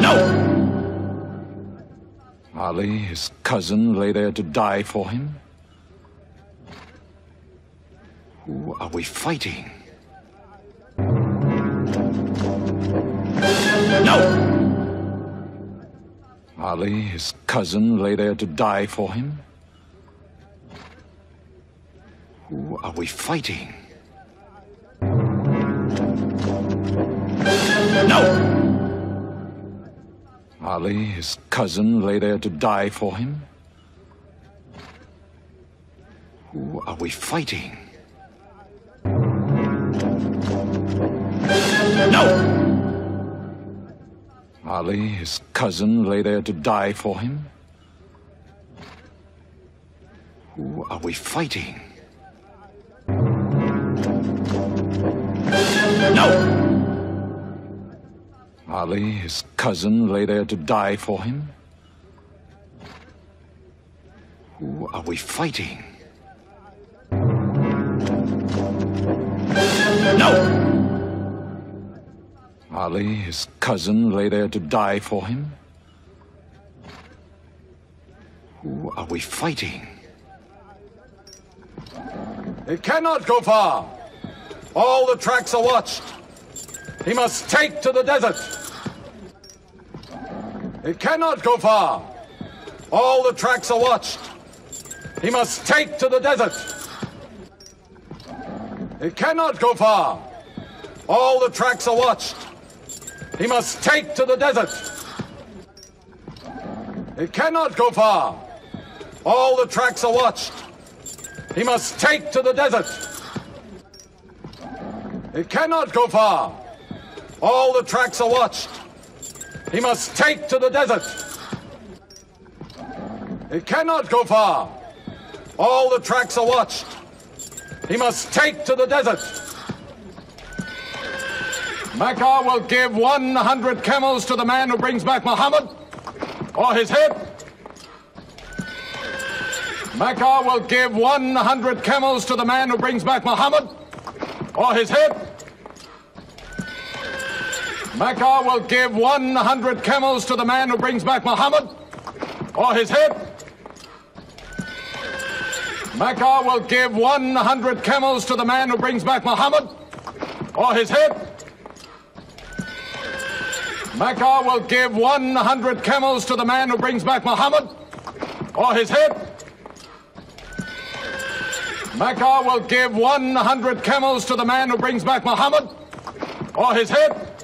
No! Ali, his cousin, lay there to die for him? Who are we fighting? No! Ali, his cousin, lay there to die for him? Who are we fighting? No! Ali, his cousin, lay there to die for him? Who are we fighting? No! Ali, his cousin, lay there to die for him? Who are we fighting? No! Ali, his cousin, lay there to die for him? Who are we fighting? No! Ali, his cousin, lay there to die for him? Who are we fighting? It cannot go far. All the tracks are watched. He must take to the desert. It cannot go far. All the tracks are watched. He must take to the desert. It cannot go far. All the tracks are watched. He must take to the desert. It cannot go far. All the tracks are watched. He must take to the desert. It cannot go far. All the tracks are watched. He must take to the desert. It cannot go far. All the tracks are watched. He must take to the desert. Mecca will give 100 camels to the man who brings back Muhammad or his head. Mecca will give 100 camels to the man who brings back Muhammad or his head. Mecca will give 100 camels to the man who brings back Muhammad or his head. Mecca will give 100 camels to the man who brings back Muhammad or his head. Mecca will give 100 camels to the man who brings back Muhammad or his head. Mecca will give 100 camels to the man who brings back Muhammad or his head.